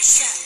Smash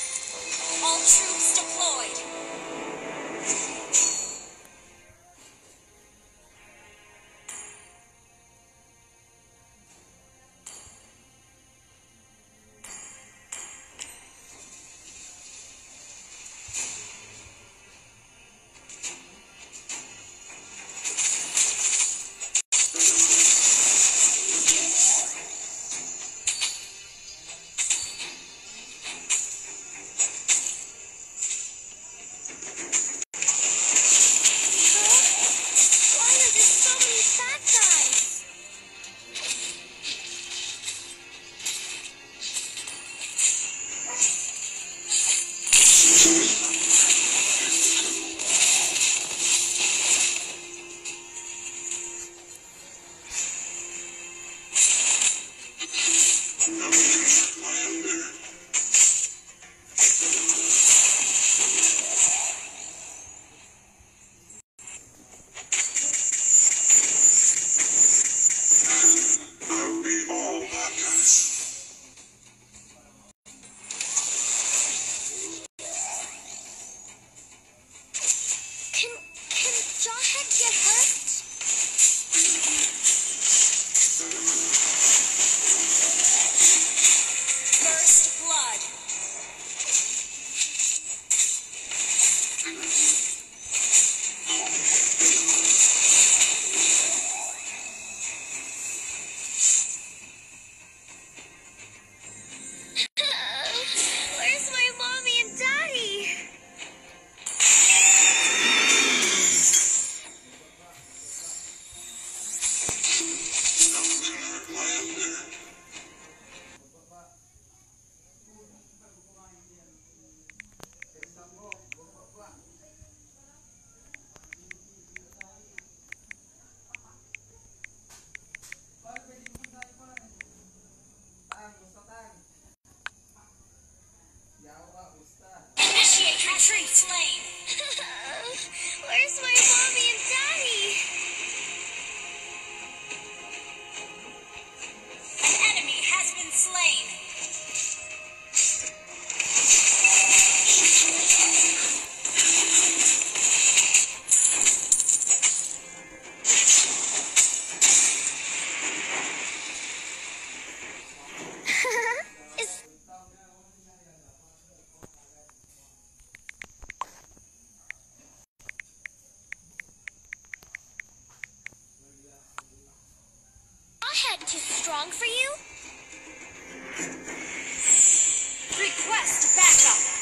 Request backup.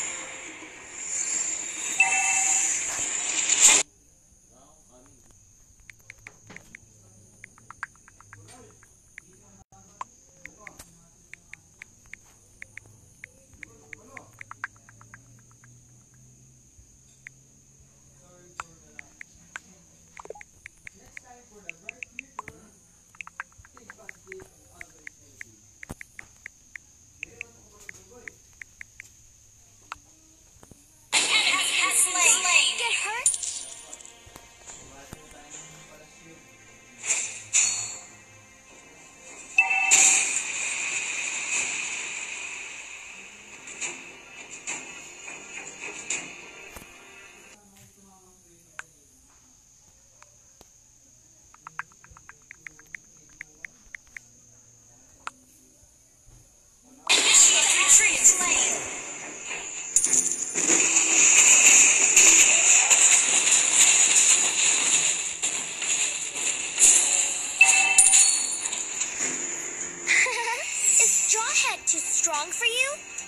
Jawhead too strong for you?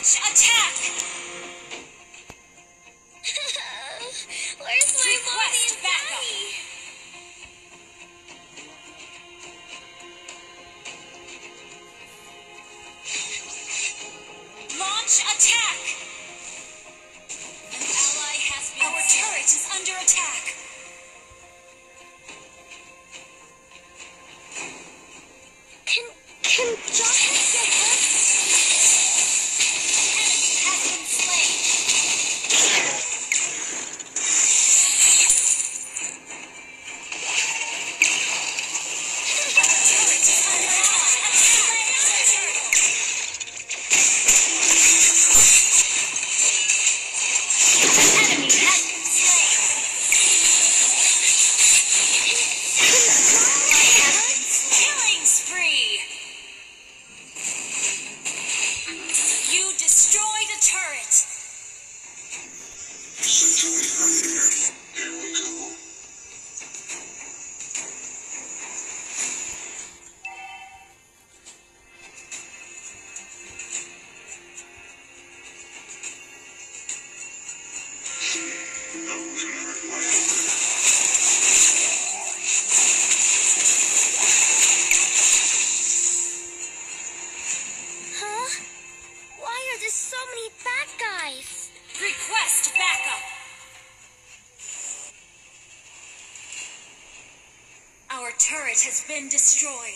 Attack! Been destroyed.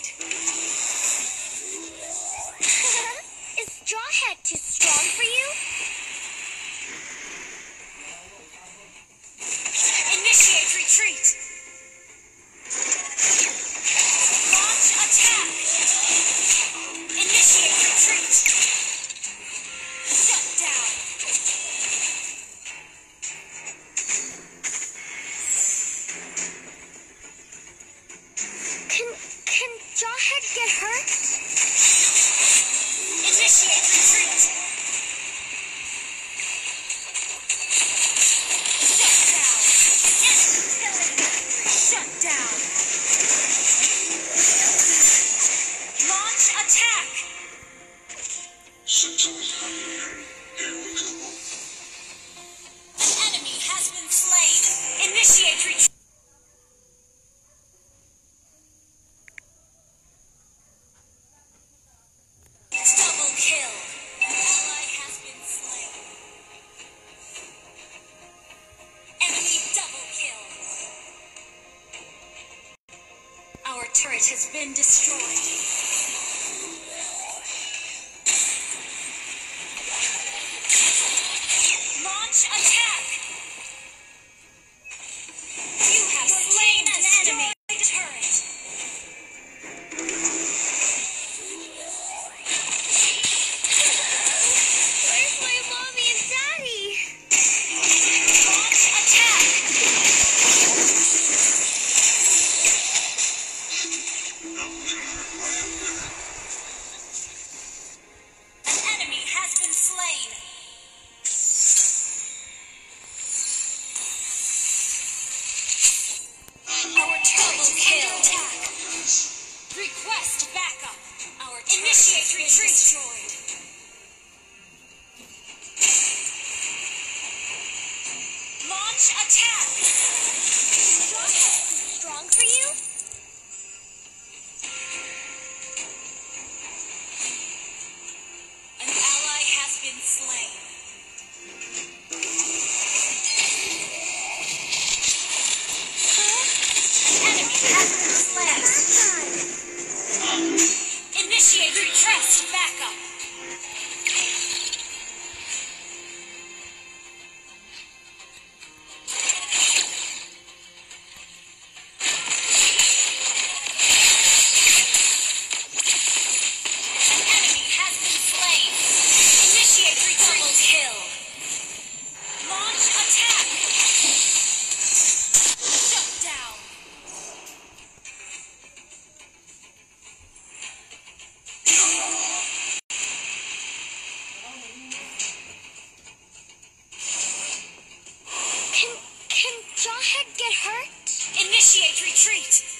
get hurt? Initiate retreat!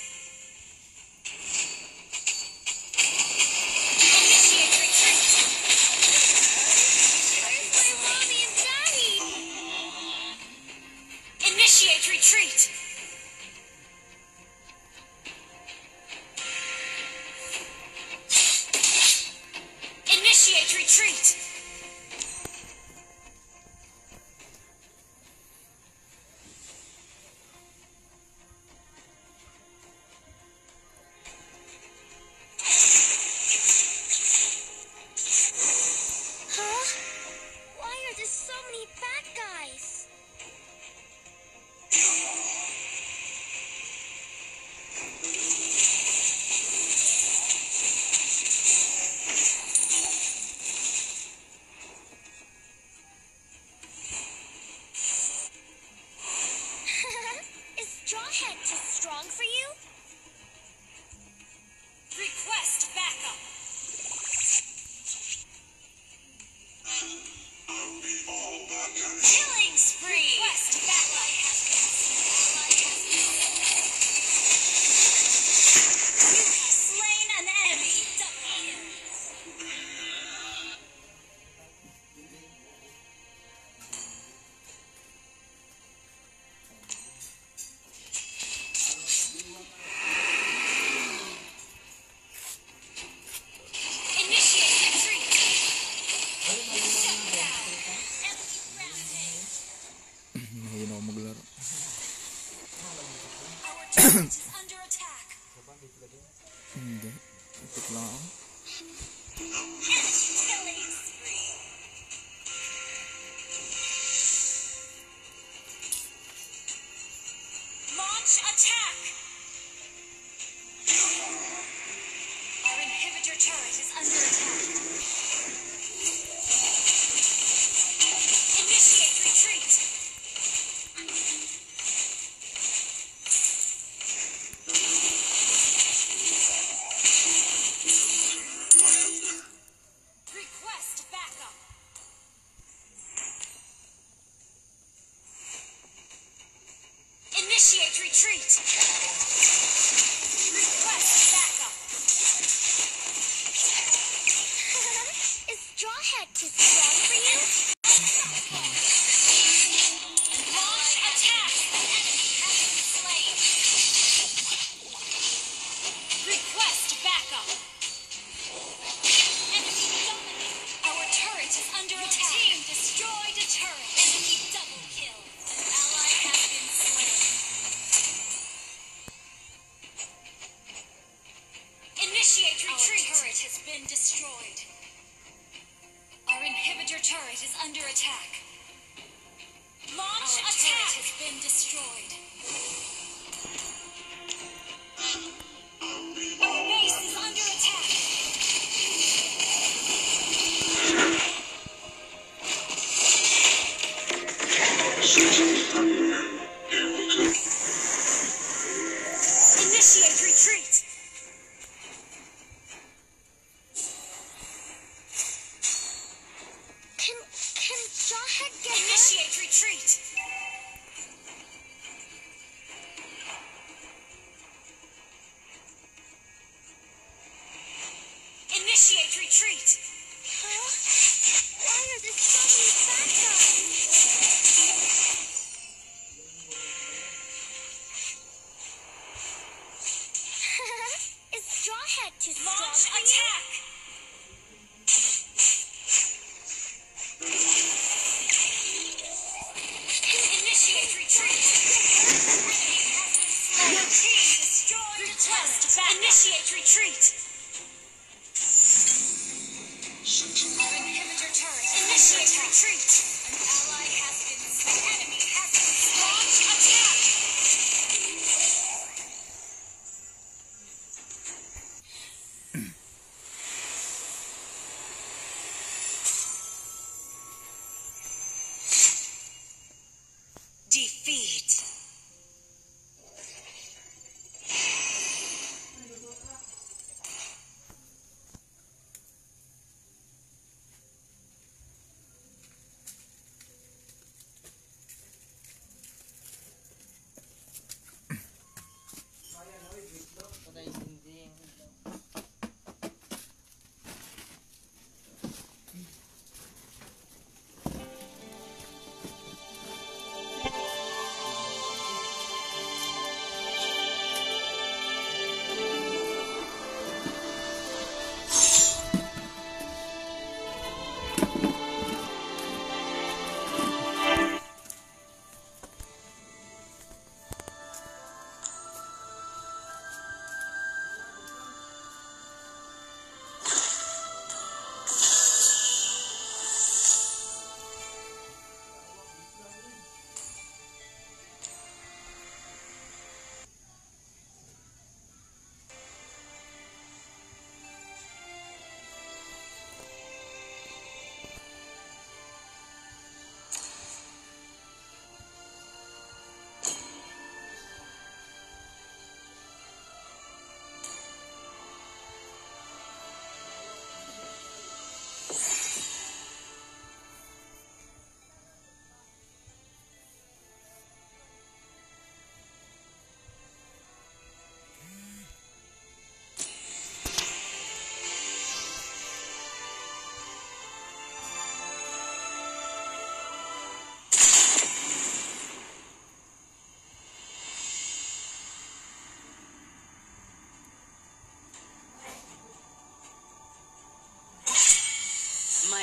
Retreat.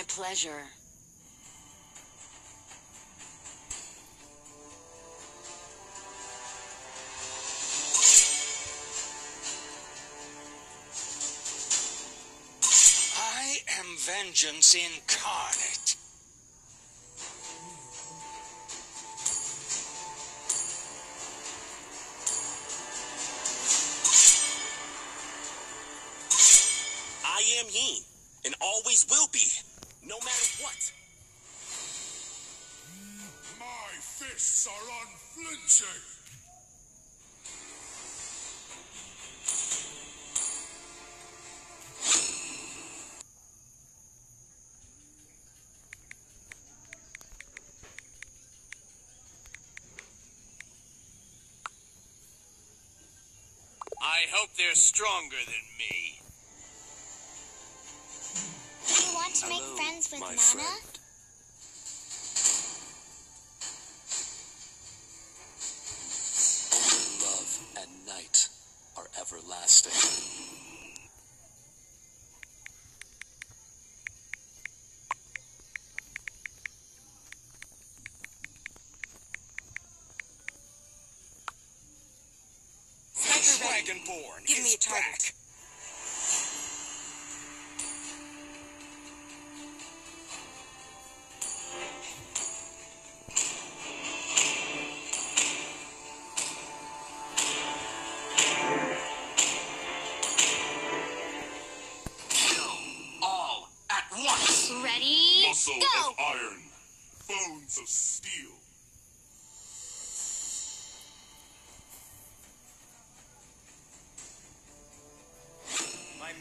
My pleasure. I am vengeance incarnate. I hope they're stronger than me. Do you want to make Hello, friends with Nana? Friend.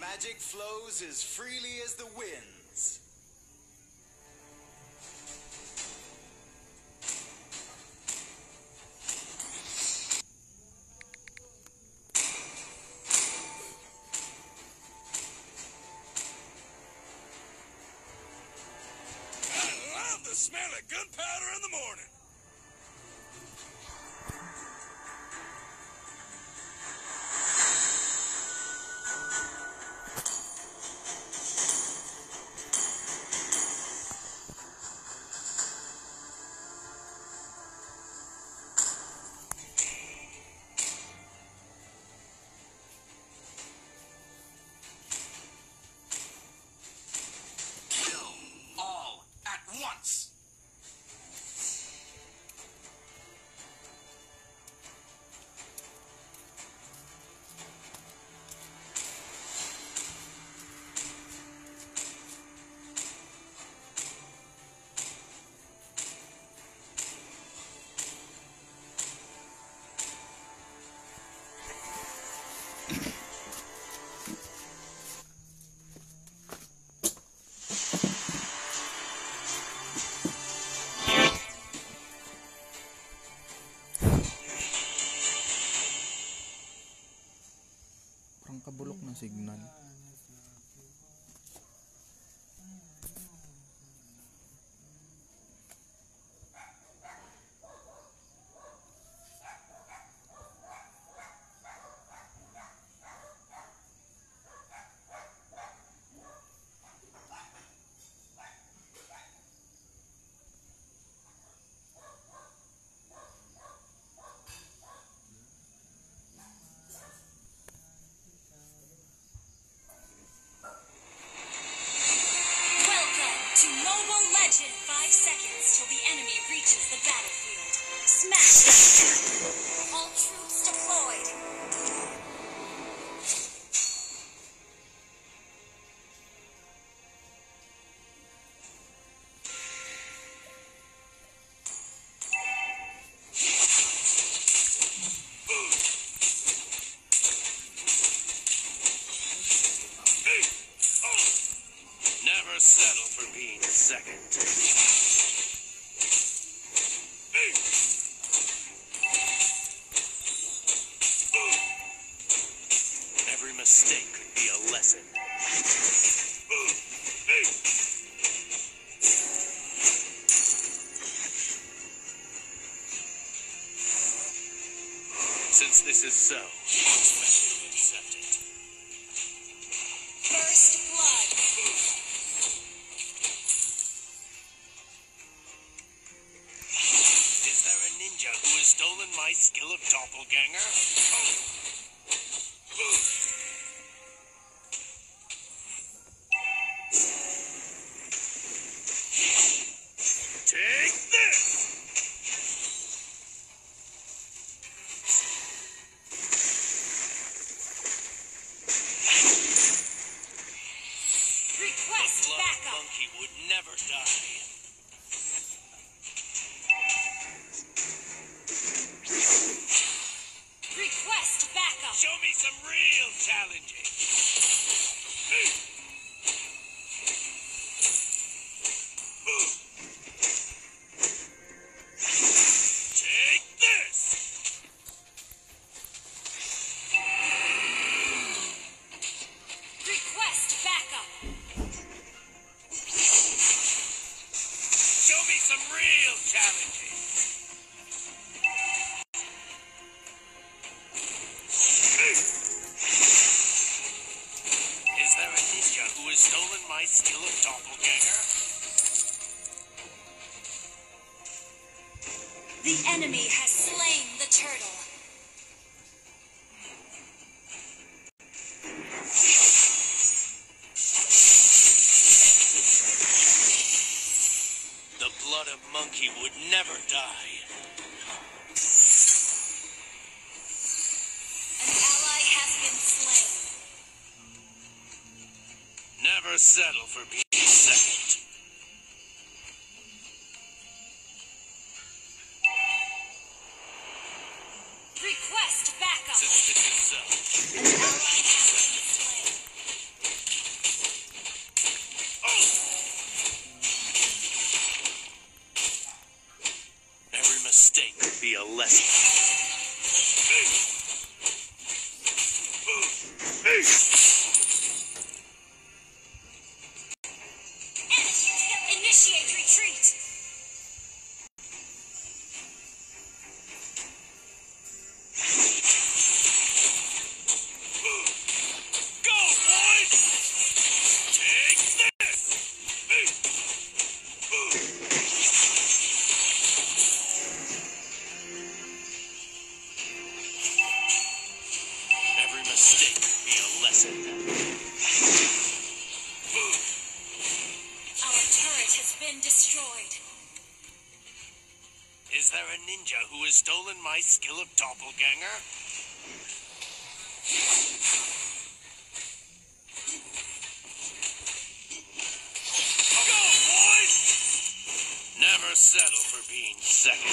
magic flows as freely as the wind. never die. never settle for being. settle for being second.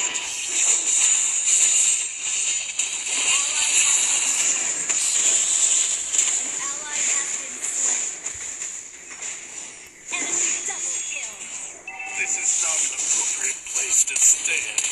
This is not an appropriate place to stand.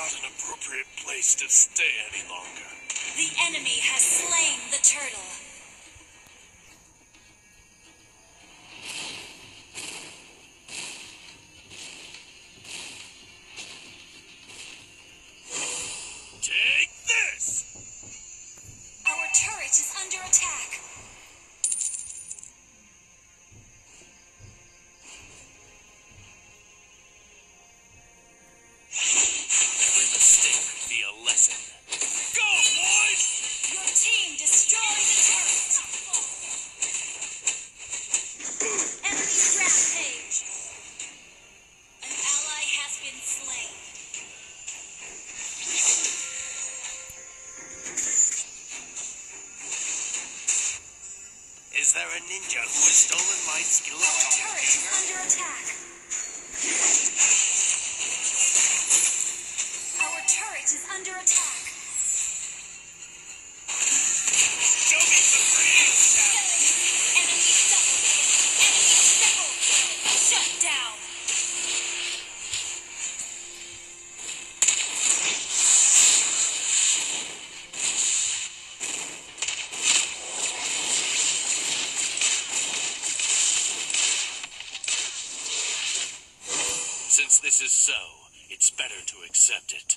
not an appropriate place to stay any longer. The enemy has slain the turtle. This is so, it's better to accept it.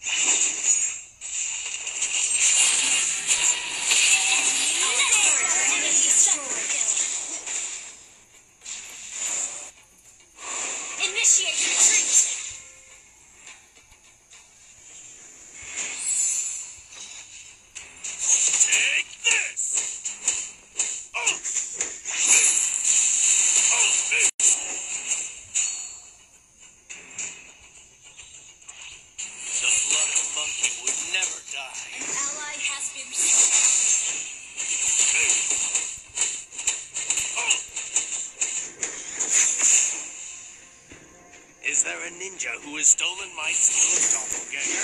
who has stolen my stolen doppelganger.